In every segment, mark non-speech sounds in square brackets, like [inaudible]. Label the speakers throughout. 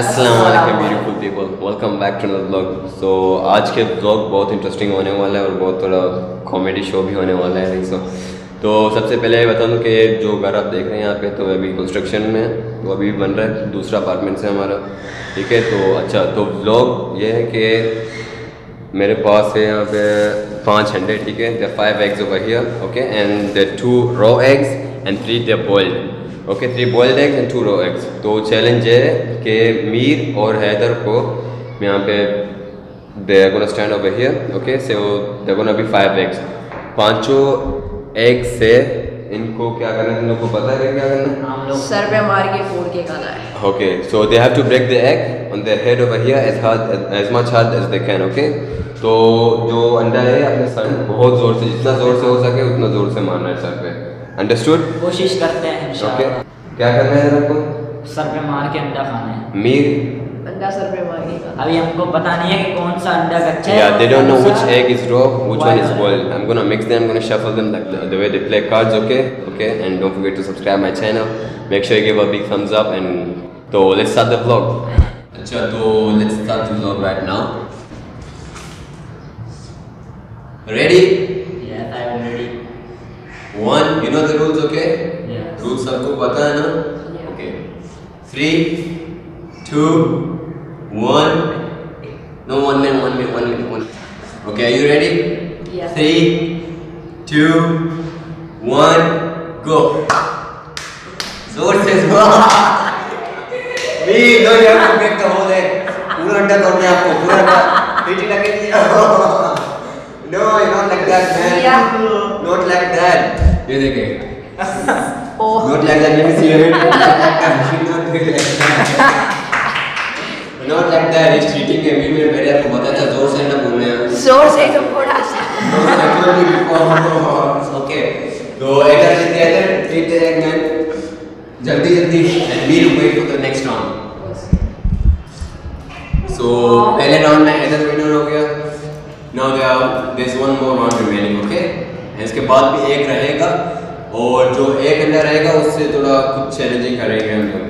Speaker 1: Aslam beautiful people welcome back to another blog so आज के blog बहुत इंटरेस्टिंग होने वाला है और बहुत थोड़ा कॉमेडी शो भी होने वाला है सो तो सबसे पहले बता दूँ कि जो घर आप देख रहे हैं यहाँ पे तो अभी कंस्ट्रक्शन में वो अभी बन रहा है दूसरा अपार्टमेंट से हमारा। ठीक है तो अच्छा तो ब्लॉग ये है कि मेरे पास है यहाँ पे पाँच अंडे ठीक है? They five eggs over here okay and they two raw eggs and three they boiled okay three boiled eggs and two raw eggs तो चैलेंज है कि मीर और हैदर को यहाँ पे they gonna stand over here okay so they gonna be five eggs पाँचों egg से इनको क्या करना है? तुम लोग को पता है क्या करना
Speaker 2: हम लोग
Speaker 3: सर पे मार के फोड़ के खाना है।
Speaker 1: Okay, so they have to break the egg on their head over here as hard as, as much hard as they can. Okay, तो जो अंडा है अपने सर बहुत ज़ोर से जितना ज़ोर से हो सके उतना ज़ोर से मारना है सर पे। अंडरस्टूड
Speaker 2: कोशिश करते हैं
Speaker 1: ओके
Speaker 2: इंशाल्लाह।
Speaker 1: क्या करना है आपको?
Speaker 2: सर पे मार के अंडा खाना है
Speaker 1: मीर
Speaker 3: अंडा सर पे मार के
Speaker 2: अभी हमको पता नहीं है कि कौन सा अंडा कच्चा है
Speaker 1: Yeah, they don't know
Speaker 2: कौन
Speaker 1: which
Speaker 2: सा
Speaker 1: egg is raw, which one is
Speaker 2: boiled.
Speaker 1: boiled. I'm gonna mix them, I'm gonna shuffle them like the, the way they play cards, okay? Okay, and don't forget to subscribe my channel. Make sure you give a big thumbs up and so let's start the vlog. अच्छा तो let's start the vlog right now. Ready?
Speaker 2: Yes, I am ready.
Speaker 1: One, you know the rules, okay?
Speaker 2: Yes.
Speaker 1: Rules सबको पता है ना?
Speaker 3: Yeah.
Speaker 1: Okay. Three, two, one. No, one minute, one minute, one minute, one. Okay, are you ready?
Speaker 3: Yes.
Speaker 1: Three, two, one, go. ज़ोर से Me, no, you have to break the whole egg. पूरा अंडा तोड़ना है आपको, पूरा अंडा. Hit it again. No, not like that, man.
Speaker 3: Yeah.
Speaker 1: Not like that. ये देखें. Like that. Me your hand. Not like that. He's cheating है. भी मेरे मेरे आपको बताया था ज़ोर से ना बोलने हैं.
Speaker 3: ज़ोर से तो थोड़ा सा.
Speaker 1: Okay. तो से इधर treat the egg man. जल्दी जल्दी and we'll wait for the next round. So पहले राउंड में इधर विनर हो गया. There are, there's one more round remaining. Okay. And इसके बाद भी एक रहेगा और जो एक अंडा रहेगा उससे थोड़ा कुछ चैलेंजिंग करेंगे हम लोग.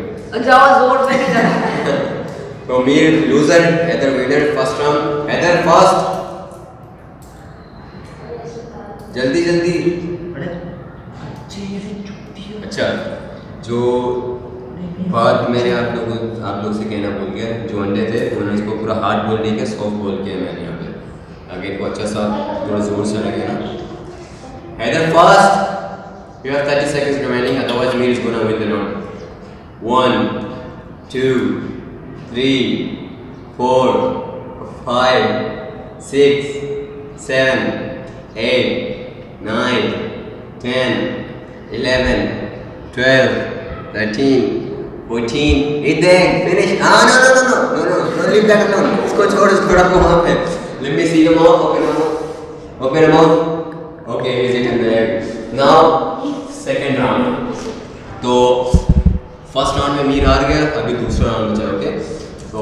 Speaker 3: जाओ ज़ोर से [laughs]
Speaker 1: तो Mir loser Haider winner first round Haider first जल्दी जल्दी। अच्छा जो बात मैंने आप लोगों आप लोग से कहना भूल गया जो अंडे थे उन्होंने इसको पूरा हार्ड बोल नहीं किया सॉफ्ट बोल किया मैंने यहाँ पे। आगे को अच्छा सा थोड़ा ज़ोर से लगे ना Haider first You have 30 seconds remaining, otherwise Mir is gonna win the round. One, two, three, four, five, six, seven, eight, nine, ten, eleven, twelve, thirteen, fourteen. Read the egg, finish. Ah, no, no, no, no, no, no, Don't leave that alone. इसको छोड़, Go रखो वहाँ पे. Let me see your mouth, open your mouth, open your mouth. Okay, he's eating the egg. Now, second round. तो first round में मीर हार गया अभी दूसरा राउंड बचा ओके तो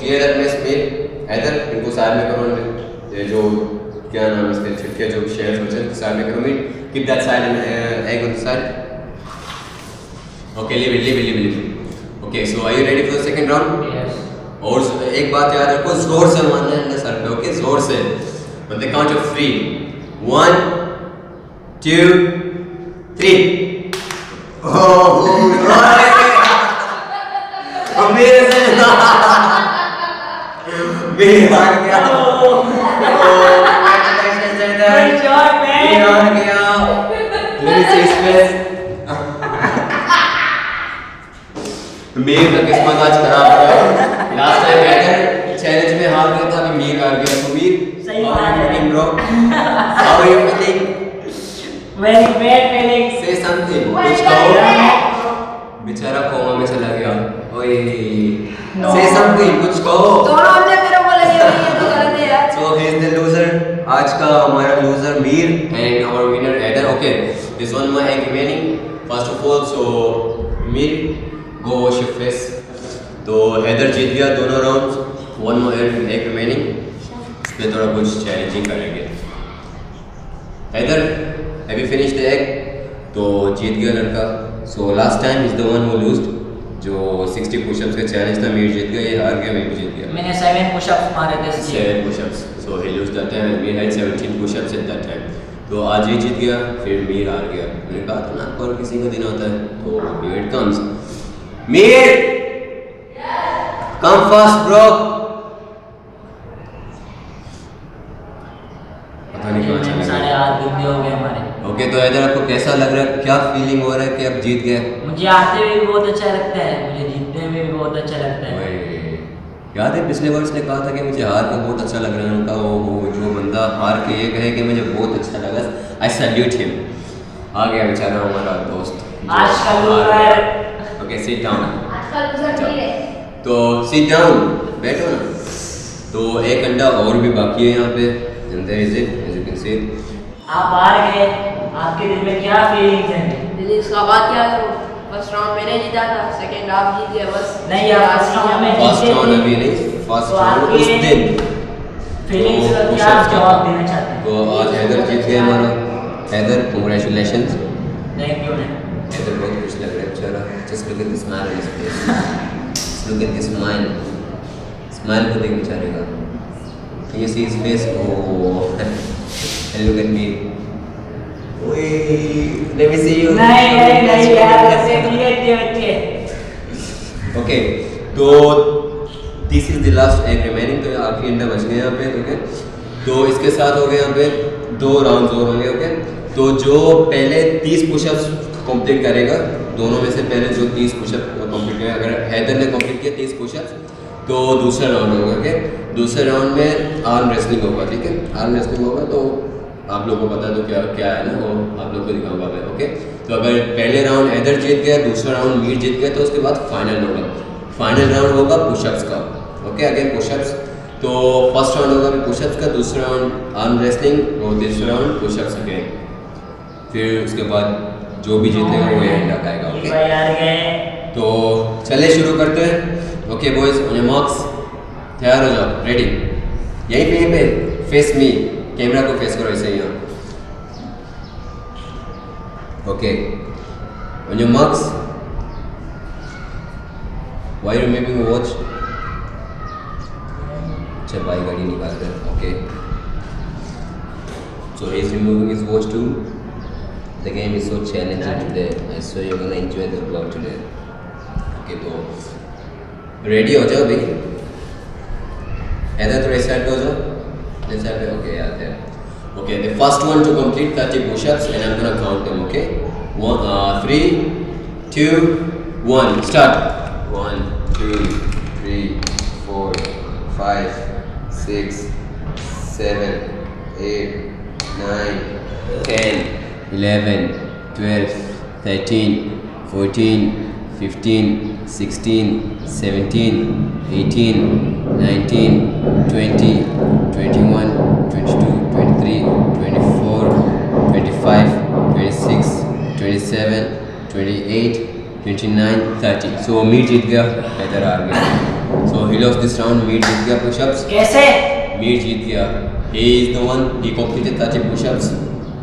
Speaker 1: क्लियर है मिस मीर इधर इनको साइड में करो ये जो क्या नाम है इसके छिटके जो शेयर्स बचे हैं साइड में करो Mir keep that side egg on side okay leave leave leave it okay so are you ready for the second round. और एक बात याद रखो ज़ोर से मारना है सर पे ओके ज़ोर से। On the count of three one two three oh amazing मैं हार गया oh हार गया मीर का किस्मत आज खराब है लास्ट टाइम हैदर चैलेंज में हार गया था अभी मीर हार गया तो मीर
Speaker 2: सही बात है।
Speaker 1: are you feeling
Speaker 2: Very bad feelings.
Speaker 1: say something
Speaker 3: Oh my
Speaker 1: कुछ. कहो बेचारा कोमा में चला गया ओए say something कुछ कहो आज का हमारा loser Mir and our winner Eder. Okay, there's one more egg remaining. First of all, so Mir your face. तो हैदर जीत गया दोनों round one more egg remaining. इस पे थोड़ा कुछ चैलेंजिंग करेंगे Haider have finish the egg तो जीत गया लड़का so last time is the one who lost जो 60 पुशअप्स का चैलेंज था मीर जीत गया ये हार गया मैं भी जीत गया।
Speaker 2: मैंने 7 पुशअप्स मारे थे इसलिए।
Speaker 1: Seven push-ups so he lose that time we had 17 push-ups at that time तो आज ही जीत गया फिर मीर हार गया। मैंने कहा था ना और किसी का दिन होता है तो here comes Mir! Come fast bro पता नहीं कहाँ चला
Speaker 2: साढ़े
Speaker 1: गया
Speaker 2: आठ गंदे हो गए हमारे
Speaker 1: ओके तो इधर आपको कैसा लग रहा है? क्या फीलिंग हो रहा है कि आप जीत गए?
Speaker 2: मुझे आते हुए भी बहुत अच्छा लगता है मुझे जीतते हुए भी बहुत अच्छा लगता है।
Speaker 1: याद है पिछले बार उसने कहा था कि मुझे हार के बहुत अच्छा लग रहा है। उनका वो वो जो बंदा हार के ये कहे कि मुझे बहुत अच्छा लगा। आई सैल्यूट हिम आ गया बेचारा हमारा दोस्त
Speaker 2: आज का loser।
Speaker 1: Okay sit down
Speaker 3: loser नहीं है।
Speaker 1: तो सिट डाउन बैठो ना। तो एक अंडा और भी बाकी है यहाँ पे। अंदर is it as you can see
Speaker 2: आप हार गए। आपके दिल में क्या फीलिंग्स हैं?
Speaker 3: दिल्ली इसका बात क्या करूँ फ़र्स्ट राउंड मैंने जीता था सेकंड आप जीत गए बस।
Speaker 2: नहीं, आप first round में-
Speaker 1: फ़र्स्ट राउंड अभी नहीं फ़र्स्ट
Speaker 2: तो
Speaker 1: राउंड उस दिन।
Speaker 2: फीलिंग्स का
Speaker 1: तो
Speaker 2: क्या जवाब देना चाहते हैं?
Speaker 1: तो आज हैदर जीत गया हमारा। Haider congratulation
Speaker 2: thank you
Speaker 1: Haider बहुत खुश लग रहा है बेचारा। Just look at the smile on his face look at the smile smile को देख बेचारे का। You see his face? Oh, and [laughs] look at me. Let me see you.
Speaker 2: नहीं नहीं नहीं यार ऐसे नहीं रहते बच्चे
Speaker 1: ओके तो this is the last egg remaining तो आखिरी अंडा बच गए यहाँ पे ओके तो इसके साथ हो गए यहाँ पे दो राउंड्स और होंगे ओके तो जो पहले तीस पुशअप्स कंप्लीट करेगा दोनों में से पहले जो तीस पुशअप कंप्लीट करेगा अगर हैदर ने कंप्लीट किया तीस पुशअप्स तो दूसरा राउंड होगा ओके दूसरे राउंड में आर्म रेसलिंग होगा ठीक है आर्म रेसलिंग होगा तो आप लोगों को पता तो क्या क्या है ना वो आप लोग को दिखाऊँगा मैं ओके तो अगर पहले राउंड हैदर जीत गया दूसरा राउंड मीर जीत गया तो उसके बाद फाइनल होगा। फाइनल राउंड होगा पुशअप्स का ओके अगेन पुशअप्स तो फ़र्स्ट राउंड होगा पुशअप्स का दूसरा राउंड आर्म रेसलिंग और तीसरा राउंड पुशअप्स अगेन फिर उसके बाद जो भी जीतेगा वो अंडा खाएगा ओके तो चले शुरू करते हैं। ओके बॉयज़ ऑन मार्क्स तैयार हो जाओ रेडी यहीं पे यहीं पे फेस मी कैमरा को फेस करो ऐसे यहाँ okay on your marks why you making watch अच्छा भाई गाड़ी निकाल रहे okay So he's removing his watch too. The game is so challenging today. I swear you're gonna enjoy the vlog today. Okay, तो ready हो जाओ भाई थोड़े साइड पे हो जाओ first one to complete 30 push-ups and I'm gonna count them. Okay, one, uh, three, two, one. Start. One, two, three, four, five, six, seven, eight, nine, ten, eleven, twelve, thirteen, fourteen, fifteen, sixteen, seventeen, eighteen, nineteen, twenty, twenty-one, twenty-two, 27 28 29 30 सो मीर जीत गया हैदर हार गया so he loss this round Mir जीत गया pushups
Speaker 2: कैसे?
Speaker 1: मीर जीत गया he is the one. He completed 30 push-ups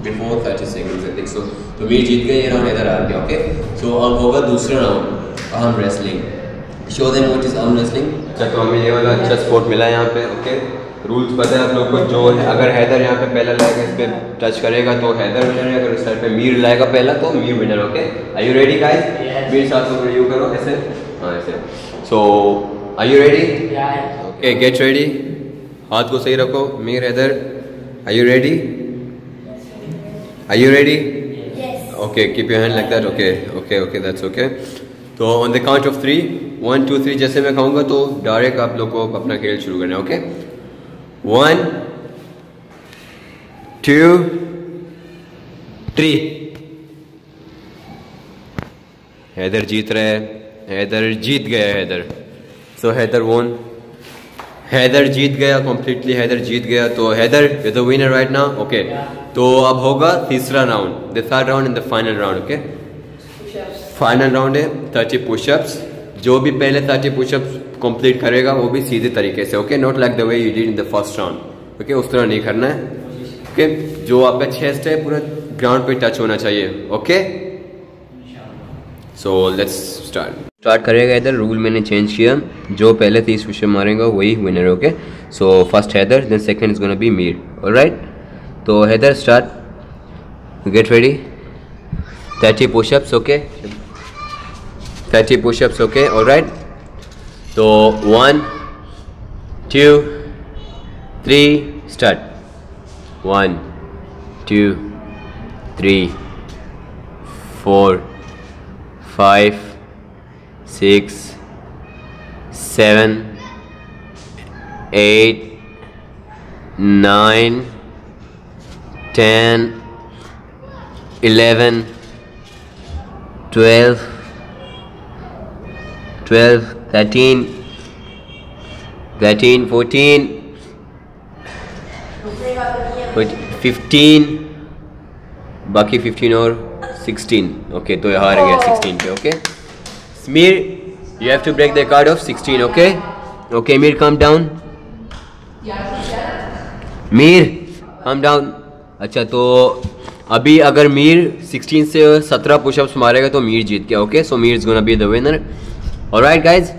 Speaker 1: before 30 seconds I think so. तो मीर जीत गया ये राउंड हैदर हार गया ओके सो अब होगा दूसरा round arm wrestling show them what is arm wrestling अच्छा तो हमें ये वाला अच्छा स्पोर्ट मिला है यहाँ पे ओके okay? रूल्स पता है आप लोग को जो है अगर हैदर यहाँ पे पहला लाएगा इस पे टच करेगा तो हैदर विनर है। अगर इस साइड पे मीर लाएगा पहला तो Mir winner okay are you ready guys. Mir साथ में यू करो ऐसे? हाँ ऐसे। So are you ready okay get ready हाथ को सही रखो Mir Haider. Are you ready are you ready okay keep your hand like that okay okay okay that's okay तो on the count of three one two three जैसे मैं कहूँगा तो direct आप लोग को अपना खेल शुरू करना है okay one two three Haider जीत रहे हैं। हैदर जीत गया हैदर। सो हैदर वोन हैदर जीत गया कम्प्लीटली हैदर जीत गया। तो Haider you the winner right now okay तो अब होगा तीसरा round the third round in the final round okay final round है थर्टी पुशअप्स जो भी पहले थर्टी पुशअप्स कंप्लीट करेगा वो भी सीधे तरीके से okay not like the way you did in the first round okay उस तरह नहीं करना है ओके जो आपका चेस्ट है पूरा ग्राउंड पे टच होना चाहिए okay so let's start start करेगा इधर रूल मैंने चेंज किया जो पहले तीस पुशअप मारेगा वही winner okay so first Haider then second is gonna be Mir alright तो Haider start get ready 30 push-ups, okay? 30 push-ups, okay? All right So one, two, three, start. One, two, three, four, five, six, seven, eight, nine, ten, eleven, twelve, twelve. 13 13 14 15 बाकी 15 और 16 okay तो ये हार गया 16 पे okay Sameer you have to break the card of 16 okay? Okay Mir calm down. Mir calm down. अच्छा तो अभी अगर मीर 16 से 17 पुशअप्स मारेगा तो मीर जीत गया okay so Mir is gonna be the winner Alright guys?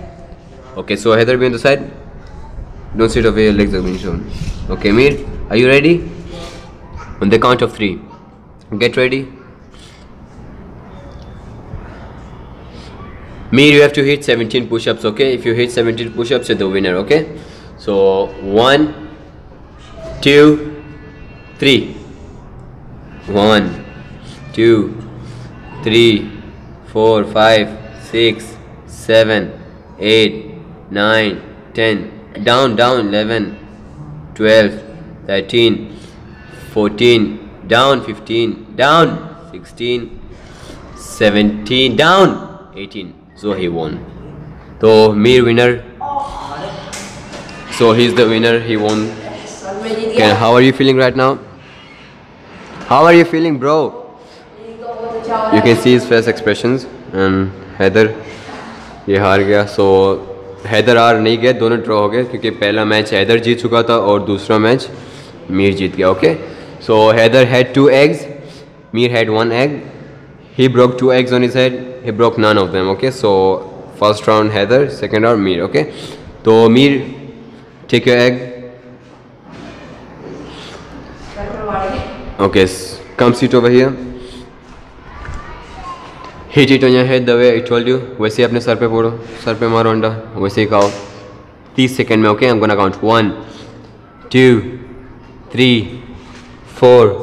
Speaker 1: Okay, so Heather be on the side. Don't sit away, your legs are being shown. Okay, Mir, are you ready? On the count of three. Get ready. Mir, you have to hit 17 push-ups, okay? If you hit 17 push-ups, you're the winner, okay? So, one, two, three. One, two, three, four, five, six, 7, 8, 9, 10, down, down, 11, 12, 13, 14, down, 15, down, 16, 17, down, 18. So he won. So mere winner. So he's the winner, he won. Okay, how are you feeling right now? How are you feeling, bro? You can see his face expressions. And Heather, ये हार गया सो हैदर हार नहीं गए दोनों draw हो गए क्योंकि पहला मैच हैदर जीत चुका था और दूसरा मैच मीर जीत गया okay so Haider had two eggs Mir had one egg broke two eggs on his head he broke none of them okay so first round heather second round mir okay so mir take your egg okay s- come sit over here हिच हिट हो जाए है the way it told you वैसे ही अपने sir पे फोड़ो sir पे मारो अंडा वैसे ही खाओ तीस सेकेंड में ओके हमको ना count one two three four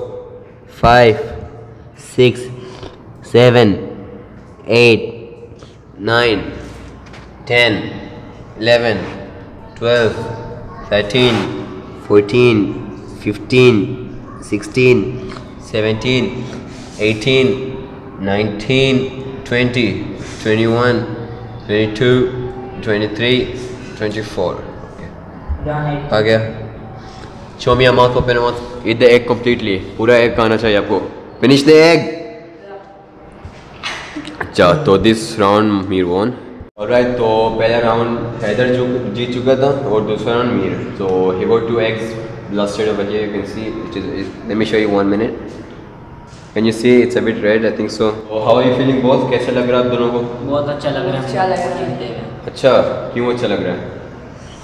Speaker 1: five six seven eight nine ten eleven twelve thirteen fourteen fifteen sixteen seventeen eighteen 19, 20, 21, 22, 23, 24. आ गया। Show me mouth open mouth eat the egg completely पूरा एग खाना चाहिए आपको। Finish the egg अच्छा तो this round Mir won और right तो पहला राउंड हैदर जो जीत चुका था और दूसरा राउंड मीर तो he got two eggs blasted you can see which is let me show you 1 minute can you see it's a bit red I think so how are you feeling both कैसा लग रहा है आप दोनों को?
Speaker 2: बहुत अच्छा लग रहा है
Speaker 3: अच्छा लग रहा है।
Speaker 1: अच्छा क्यों अच्छा लग रहा है?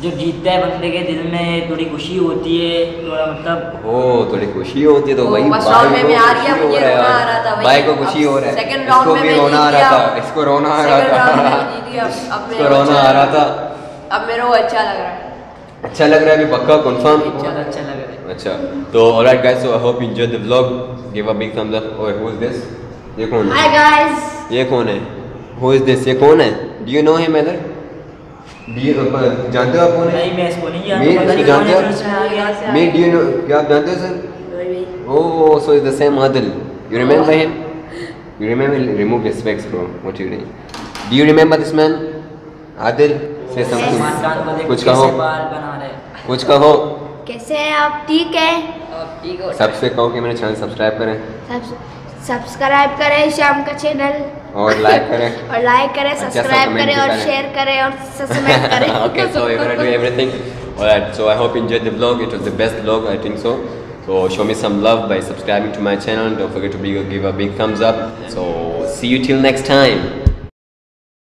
Speaker 2: जो जीतता है बंदे के दिल में थोड़ी खुशी होती है थोड़ा मतलब
Speaker 1: ओ थोड़ी खुशी होती है तो
Speaker 3: तो
Speaker 1: भाई को खुशी हो
Speaker 3: मुझे
Speaker 1: रहा है
Speaker 3: रोना आ रहा था भाई।
Speaker 1: भाई को खुशी हो रहा है।
Speaker 3: second
Speaker 1: इसको
Speaker 3: में
Speaker 1: भी रोना आ रहा था इसको रोना आ रहा था।
Speaker 3: जीत गया, अब [laughs] मेरे
Speaker 1: इसको
Speaker 3: को
Speaker 1: रोना
Speaker 3: अच्छा
Speaker 1: आ रहा था।
Speaker 3: अब मेरे को अच्छा लग रहा है।
Speaker 1: अच्छा लग रहा है अभी पक्का कंफर्म
Speaker 2: बहुत अच्छा लग रहा है
Speaker 1: अच्छा तो alright guys so I hope you enjoy the vlog give a big thumbs up ओए हु इज़ दिस ये कौन
Speaker 3: हाय
Speaker 1: है
Speaker 3: गाइस
Speaker 1: ये कौन है हु इज़ दिस ये कौन है do you know him do जानते हो आप कौन है
Speaker 2: नहीं मैं इसको नहीं
Speaker 1: मैं
Speaker 2: जानता पता
Speaker 1: जानते हो? मी डू यू नो क्या आप जानते हो sir Oh, so it's the same Adil. You remember him? You remember? Remove his specs, bro. What you doing? Do you remember this man? Adil?
Speaker 2: देख
Speaker 1: कुछ कहो
Speaker 2: बाल बना रहे हैं।
Speaker 1: कुछ कहो
Speaker 4: कैसे हैं आप ठीक है
Speaker 3: हो
Speaker 1: सबसे कहो कि मेरे चैनल सब्सक्राइब करें
Speaker 4: सब सब्सक्राइब करें शाम का चैनल
Speaker 1: और लाइक करें
Speaker 4: और लाइक करें
Speaker 1: अच्छा सा
Speaker 4: सब्सक्राइब करें और। शेयर करें और सब्सक्राइब करें
Speaker 1: okay, so we're gonna do everything. Alright, so I hope you enjoyed the vlog. It was the best vlog, I think so. So show me some love by subscribing to my channel. Don't forget to give a big thumbs up. So see you till next time.